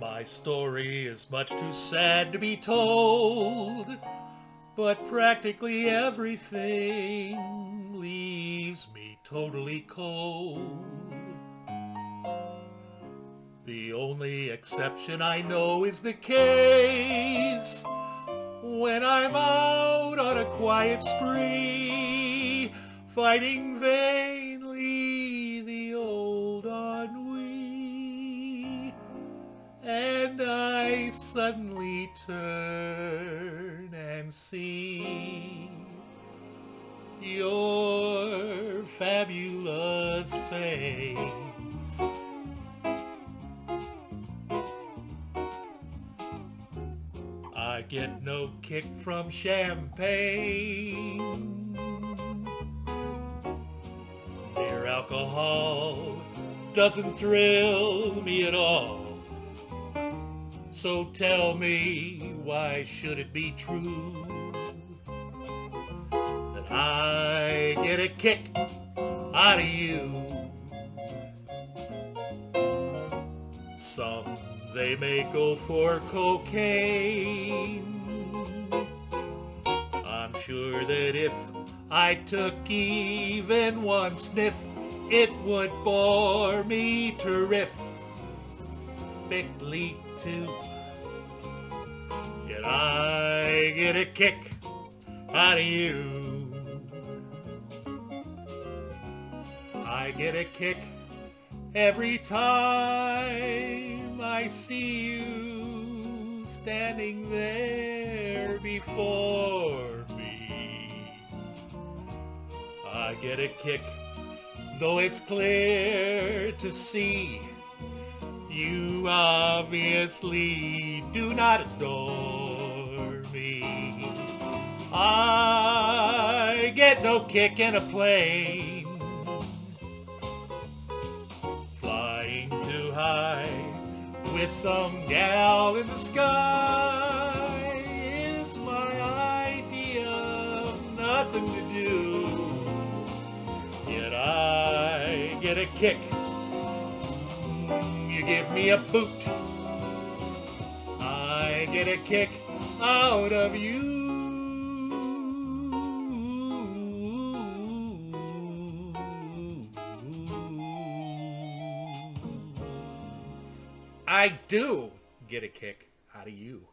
My story is much too sad to be told, but practically everything leaves me totally cold. The only exception I know is the case when I'm out on a quiet spree, fighting vainly suddenly turn and see your fabulous face. I get no kick from champagne. Beer alcohol doesn't thrill me at all. So tell me, why should it be true that I get a kick out of you? Some they may go for cocaine. I'm sure that if I took even one sniff, it would bore me terrifically too. Yet I get a kick out of you. I get a kick every time I see you standing there before me. I get a kick, though it's clear to see you obviously do not adore me. I get no kick in a plane Flying too high with some gal in the sky is my idea of nothing to do. Yet I get a kick. You give me a boot. I get a kick out of you. I do get a kick out of you.